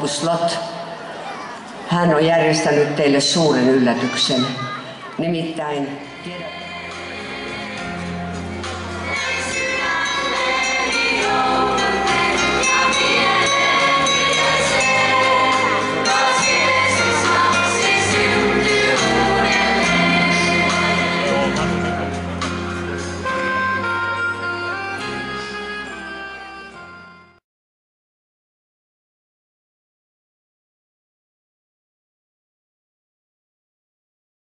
Lot. Hän on järjestänyt teille suuren yllätyksen. Nimittäin